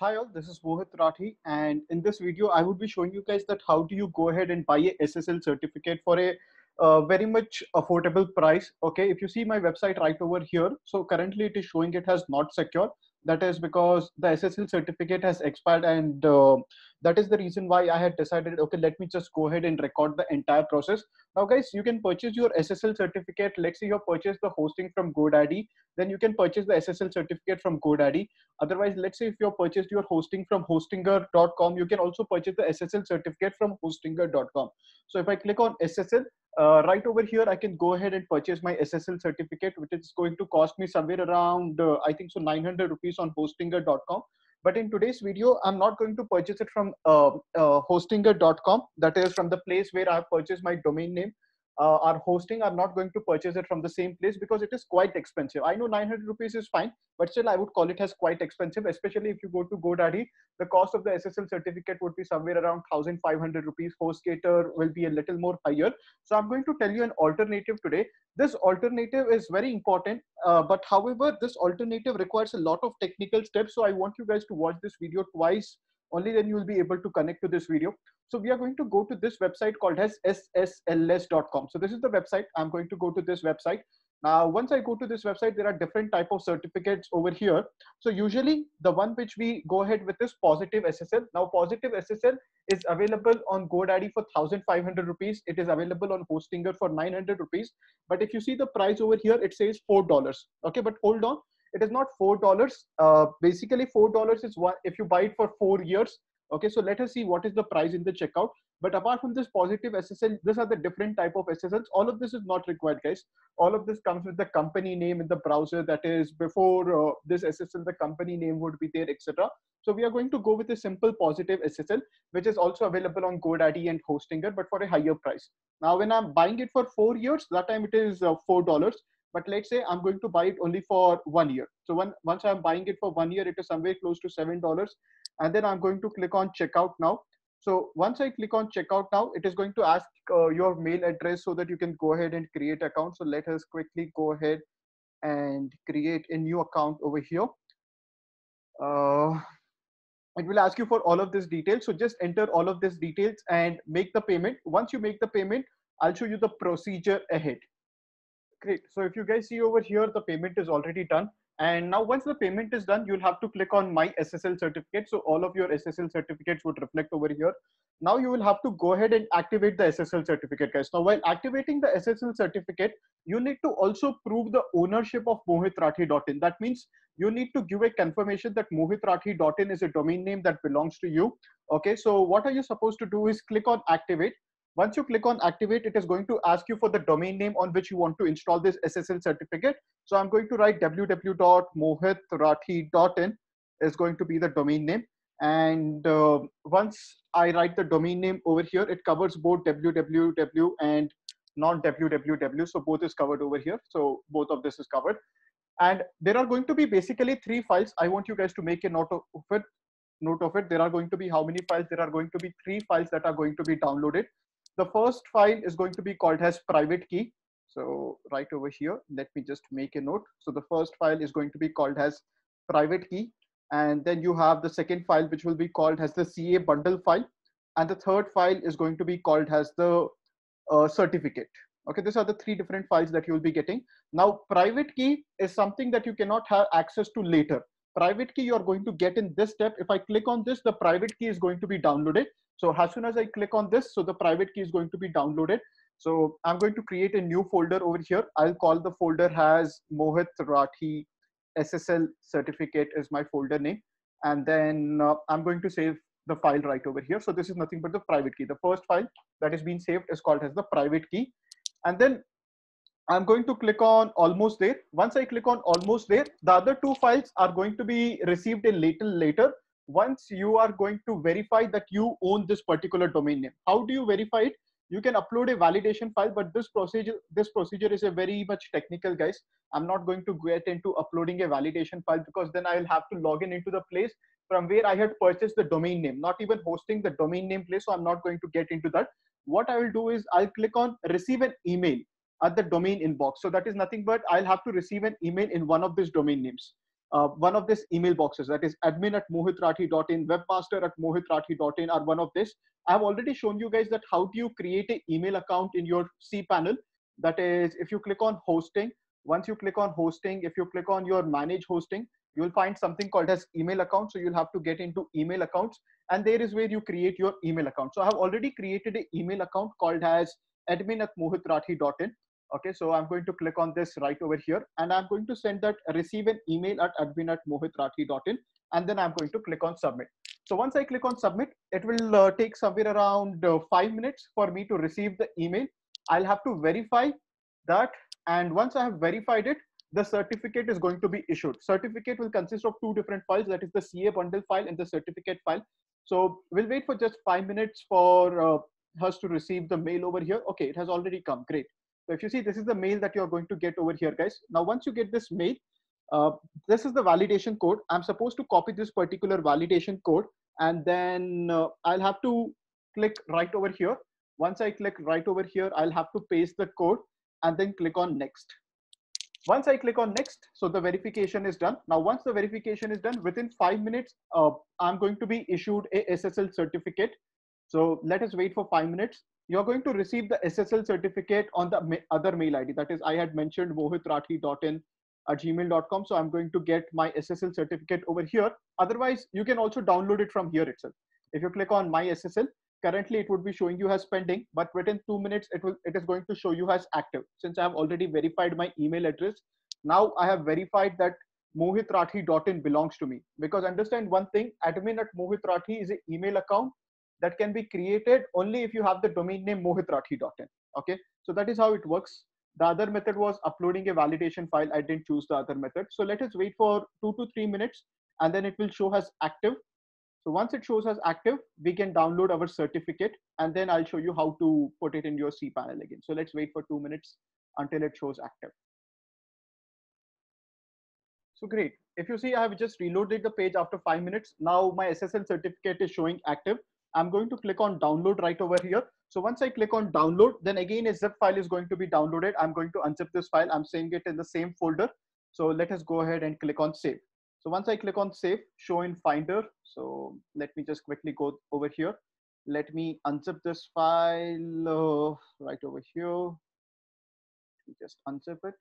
Hi all, this is Mohit Rathi and in this video I would be showing you guys that how do you go ahead and buy a SSL certificate for a uh, very much affordable price. Okay, if you see my website right over here, so currently it is showing it has not secure. That is because the SSL certificate has expired and uh, that is the reason why I had decided, okay, let me just go ahead and record the entire process. Now guys, you can purchase your SSL certificate. Let's say you have purchased the hosting from GoDaddy, then you can purchase the SSL certificate from GoDaddy. Otherwise, let's say if you have purchased your hosting from hostinger.com, you can also purchase the SSL certificate from hostinger.com. So if I click on SSL, uh, right over here, I can go ahead and purchase my SSL certificate, which is going to cost me somewhere around, uh, I think so 900 rupees on hostinger.com. But in today's video, I'm not going to purchase it from uh, uh, hostinger.com. That is from the place where I purchased my domain name uh, our hosting, I'm not going to purchase it from the same place because it is quite expensive. I know 900 rupees is fine, but still I would call it as quite expensive, especially if you go to GoDaddy. The cost of the SSL certificate would be somewhere around 1500 rupees. HostGator will be a little more higher. So I'm going to tell you an alternative today. This alternative is very important, uh, but however, this alternative requires a lot of technical steps. So I want you guys to watch this video twice only then you will be able to connect to this video. So we are going to go to this website called as ssls.com. So this is the website. I'm going to go to this website. Now, once I go to this website, there are different type of certificates over here. So usually the one which we go ahead with is positive SSL. Now positive SSL is available on GoDaddy for 1500 rupees. It is available on Hostinger for 900 rupees. But if you see the price over here, it says $4. Okay, but hold on it is not four dollars uh, basically four dollars is what if you buy it for four years okay so let us see what is the price in the checkout. But apart from this positive ssl these are the different type of ssls all of this is not required guys. All of this comes with the company name in the browser. That is before uh, this ssl the company name would be there etc so we are going to go with a simple positive ssl which is also available on godaddy and hostinger but for a higher price. Now when i'm buying it for four years that time it is uh, four dollars but let's say i'm going to buy it only for one year. So when, once i'm buying it for one year it is somewhere close to seven dollars. And then i'm going to click on checkout now. So once i click on checkout now it is going to ask uh, your mail address so that you can go ahead and create account. So let us quickly go ahead and create a new account over here. Uh, it will ask you for all of this details. So just enter all of these details and make the payment. Once you make the payment i'll show you the procedure ahead Great. So if you guys see over here, the payment is already done. And now once the payment is done, you'll have to click on my SSL certificate. So all of your SSL certificates would reflect over here. Now you will have to go ahead and activate the SSL certificate guys. Now while activating the SSL certificate, you need to also prove the ownership of mohitrathi.in. That means you need to give a confirmation that mohitrathi.in is a domain name that belongs to you. Okay, so what are you supposed to do is click on activate once you click on activate, it is going to ask you for the domain name on which you want to install this SSL certificate. So I'm going to write www.mohitrathi.in is going to be the domain name. And uh, once I write the domain name over here, it covers both www and non www. So both is covered over here. So both of this is covered. And there are going to be basically three files. I want you guys to make a note of it. Note of it. There are going to be how many files? There are going to be three files that are going to be downloaded. The first file is going to be called as private key. So right over here, let me just make a note. So the first file is going to be called as private key. And then you have the second file, which will be called as the CA bundle file. And the third file is going to be called as the uh, certificate. Okay, these are the three different files that you will be getting. Now, private key is something that you cannot have access to later. Private key you are going to get in this step. If I click on this, the private key is going to be downloaded. So as soon as I click on this, so the private key is going to be downloaded. So I'm going to create a new folder over here. I'll call the folder has Mohit Rathi SSL certificate is my folder name. And then uh, I'm going to save the file right over here. So this is nothing but the private key. The first file that is being saved is called as the private key. And then I'm going to click on almost there. Once I click on almost there, the other two files are going to be received a little later. Once you are going to verify that you own this particular domain name how do you verify it? You can upload a validation file but this procedure this procedure is a very much technical guys. I'm not going to get into uploading a validation file because then i will have to log in into the place from where i had purchased the domain name not even hosting the domain name place so i'm not going to get into that. What i will do is i'll click on receive an email at the domain inbox. So that is nothing but i'll have to receive an email in one of these domain names. Uh, one of these email boxes that is admin at mohitrathi.in webmaster at mohitrathi.in are one of this i've already shown you guys that how do you create an email account in your cpanel that is if you click on hosting once you click on hosting if you click on your manage hosting you'll find something called as email account. So you'll have to get into email accounts and there is where you create your email account. So i have already created an email account called as admin at mohitrathi.in okay so i'm going to click on this right over here and i'm going to send that receive an email at admin at mohitrathi.in and then i'm going to click on submit. So once i click on submit it will uh, take somewhere around uh, five minutes for me to receive the email. I'll have to verify that and once i have verified it the certificate is going to be issued. Certificate will consist of two different files that is the ca bundle file and the certificate file. So we'll wait for just five minutes for uh, us to receive the mail over here. Okay it has already come. Great so if you see, this is the mail that you're going to get over here, guys. Now, once you get this mail, uh, this is the validation code. I'm supposed to copy this particular validation code, and then uh, I'll have to click right over here. Once I click right over here, I'll have to paste the code and then click on next. Once I click on next, so the verification is done. Now, once the verification is done, within five minutes, uh, I'm going to be issued a SSL certificate. So let us wait for five minutes you're going to receive the SSL certificate on the other mail ID. That is, I had mentioned mohitrathi.in at gmail.com. So I'm going to get my SSL certificate over here. Otherwise, you can also download it from here itself. If you click on my SSL, currently it would be showing you as pending, but within two minutes, it will it is going to show you as active. Since I have already verified my email address, now I have verified that mohitrathi.in belongs to me. Because understand one thing, admin at mohitrathi is an email account that can be created only if you have the domain name mohitrathi.in. Okay, so that is how it works. The other method was uploading a validation file. I didn't choose the other method. So let us wait for two to three minutes and then it will show as active. So once it shows as active, we can download our certificate and then I'll show you how to put it in your cPanel again. So let's wait for two minutes until it shows active. So great. If you see, I have just reloaded the page after five minutes. Now my SSL certificate is showing active. I'm going to click on download right over here. So once I click on download, then again a zip file is going to be downloaded. I'm going to unzip this file. I'm saving it in the same folder. So let us go ahead and click on save. So once I click on save, show in Finder. So let me just quickly go over here. Let me unzip this file uh, right over here. Just unzip it.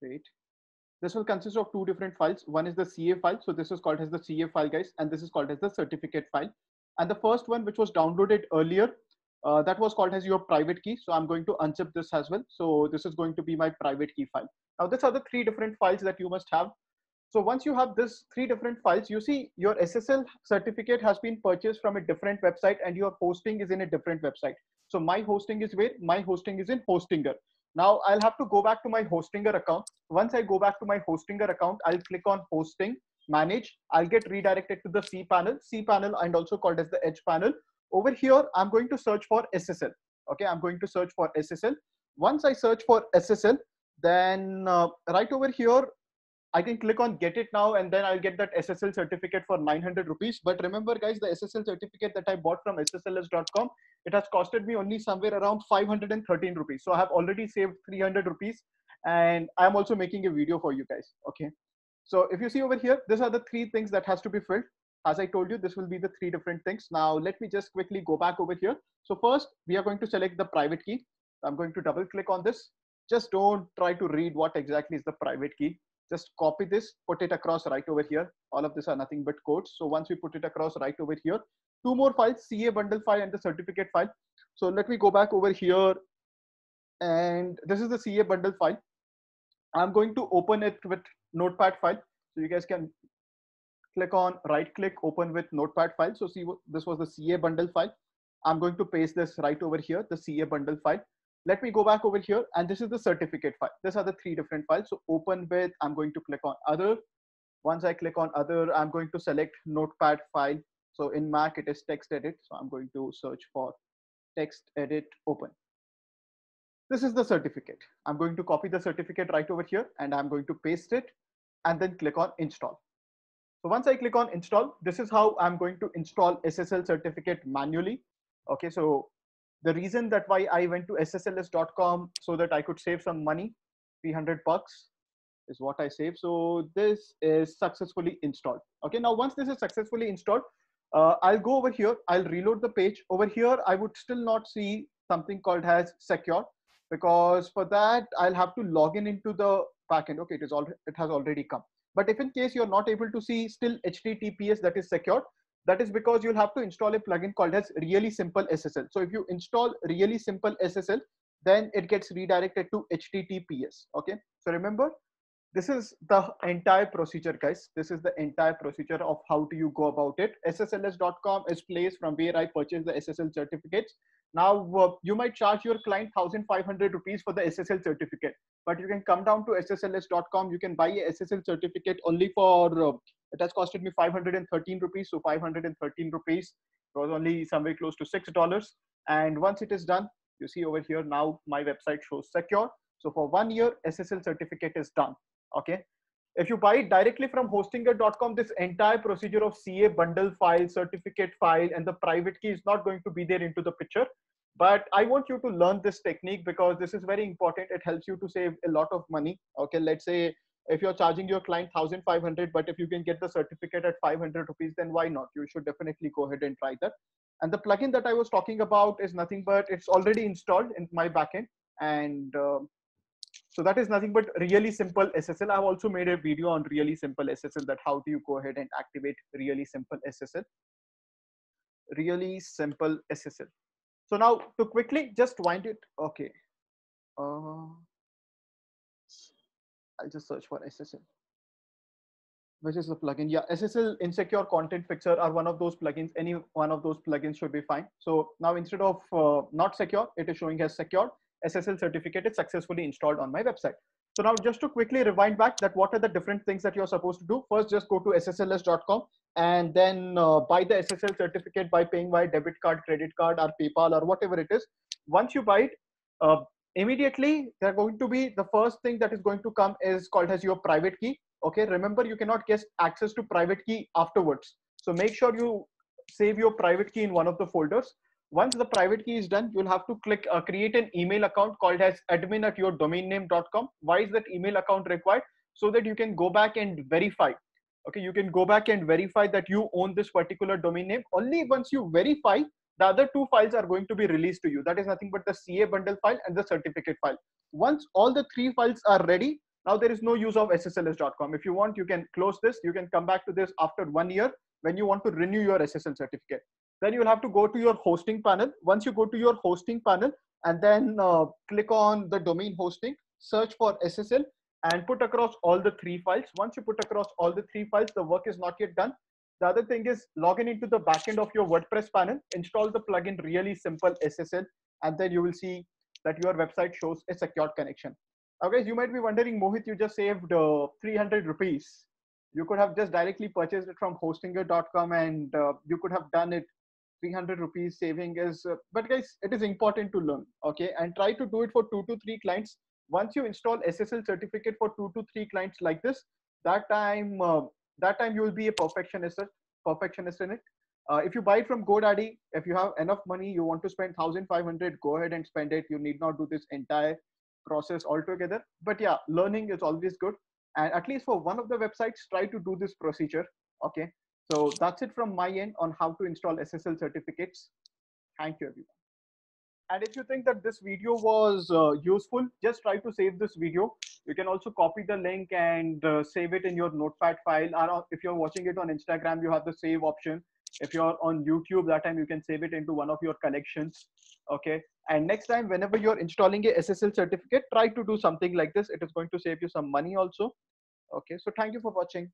Great. This will consist of two different files. One is the CA file. So this is called as the CA file, guys. And this is called as the certificate file. And the first one, which was downloaded earlier, uh, that was called as your private key. So I'm going to unzip this as well. So this is going to be my private key file. Now, these are the three different files that you must have. So once you have this three different files, you see your SSL certificate has been purchased from a different website and your hosting is in a different website. So my hosting is where? My hosting is in Hostinger. Now I'll have to go back to my Hostinger account. Once I go back to my Hostinger account, I'll click on hosting manage, I'll get redirected to the C panel, C panel and also called as the hPanel. Over here, I'm going to search for SSL. Okay, I'm going to search for SSL. Once I search for SSL, then uh, right over here, I can click on get it now and then I'll get that SSL certificate for 900 rupees. But remember guys, the SSL certificate that I bought from SSLS.com, it has costed me only somewhere around 513 rupees. So I have already saved 300 rupees and I'm also making a video for you guys. Okay. So if you see over here, these are the three things that has to be filled. As I told you, this will be the three different things. Now, let me just quickly go back over here. So first, we are going to select the private key. I'm going to double click on this. Just don't try to read what exactly is the private key. Just copy this, put it across right over here. All of this are nothing but codes. So once we put it across right over here, two more files, CA bundle file and the certificate file. So let me go back over here. And this is the CA bundle file. I'm going to open it with notepad file. So you guys can click on right click open with notepad file. So see this was the CA bundle file. I'm going to paste this right over here, the CA bundle file. Let me go back over here and this is the certificate file. These are the three different files. So open with, I'm going to click on other. Once I click on other, I'm going to select notepad file. So in Mac, it is text edit. So I'm going to search for text edit open. This is the certificate. I'm going to copy the certificate right over here and I'm going to paste it and then click on install. So once I click on install, this is how I'm going to install SSL certificate manually. Okay, so the reason that why I went to SSLS.com so that I could save some money, 300 bucks. is what I saved. So this is successfully installed. Okay, now once this is successfully installed, uh, I'll go over here, I'll reload the page. Over here, I would still not see something called as secure because for that, I'll have to log in into the backend. Okay, it is all it has already come. But if in case you're not able to see still HTTPS that is secured, that is because you'll have to install a plugin called as really simple SSL. So if you install really simple SSL, then it gets redirected to HTTPS. Okay. So remember, this is the entire procedure, guys. This is the entire procedure of how do you go about it. SSLS.com is place from where I purchase the SSL certificates. Now, uh, you might charge your client 1,500 rupees for the SSL certificate, but you can come down to SSLS.com. You can buy a SSL certificate only for, uh, it has costed me 513 rupees. So 513 rupees was only somewhere close to $6. And once it is done, you see over here, now my website shows secure. So for one year, SSL certificate is done. Okay. If you buy it directly from hostinger.com, this entire procedure of CA bundle file, certificate file, and the private key is not going to be there into the picture. But I want you to learn this technique because this is very important. It helps you to save a lot of money. Okay. Let's say if you're charging your client 1500 but if you can get the certificate at 500 rupees then why not you should definitely go ahead and try that and the plugin that i was talking about is nothing but it's already installed in my backend and uh, so that is nothing but really simple ssl i've also made a video on really simple ssl that how do you go ahead and activate really simple ssl really simple ssl so now to quickly just wind it okay uh, I'll just search for SSL. Which is the plugin? Yeah, SSL insecure content fixer are one of those plugins. Any one of those plugins should be fine. So now instead of uh, not secure, it is showing as secure. SSL certificate is successfully installed on my website. So now just to quickly rewind back that what are the different things that you're supposed to do? First, just go to ssls.com and then uh, buy the SSL certificate by paying by debit card, credit card, or PayPal or whatever it is. Once you buy it, uh, immediately they're going to be the first thing that is going to come is called as your private key okay remember you cannot get access to private key afterwards so make sure you save your private key in one of the folders once the private key is done you'll have to click uh, create an email account called as admin at your domain name.com why is that email account required so that you can go back and verify okay you can go back and verify that you own this particular domain name only once you verify the other two files are going to be released to you. That is nothing but the CA bundle file and the certificate file. Once all the three files are ready, now there is no use of SSLS.com. If you want, you can close this. You can come back to this after one year when you want to renew your SSL certificate. Then you'll have to go to your hosting panel. Once you go to your hosting panel and then uh, click on the domain hosting, search for SSL and put across all the three files. Once you put across all the three files, the work is not yet done. The other thing is log in into the backend of your WordPress panel, install the plugin really simple SSL, and then you will see that your website shows a secured connection. Now guys, you might be wondering, Mohit, you just saved uh, 300 rupees. You could have just directly purchased it from hostinger.com and uh, you could have done it 300 rupees saving is, uh, but guys, it is important to learn, okay? And try to do it for two to three clients. Once you install SSL certificate for two to three clients like this, that time uh, that time you will be a perfectionist perfectionist in it. Uh, if you buy it from godaddy if you have enough money you want to spend 1500 go ahead and spend it. You need not do this entire process altogether. But yeah learning is always good. And at least for one of the websites try to do this procedure okay so that's it from my end on how to install ssl certificates thank you everyone and if you think that this video was uh, useful, just try to save this video. You can also copy the link and uh, save it in your notepad file. Or if you're watching it on Instagram, you have the save option. If you're on YouTube, that time you can save it into one of your collections. Okay. And next time, whenever you're installing a SSL certificate, try to do something like this. It is going to save you some money also. Okay. So thank you for watching.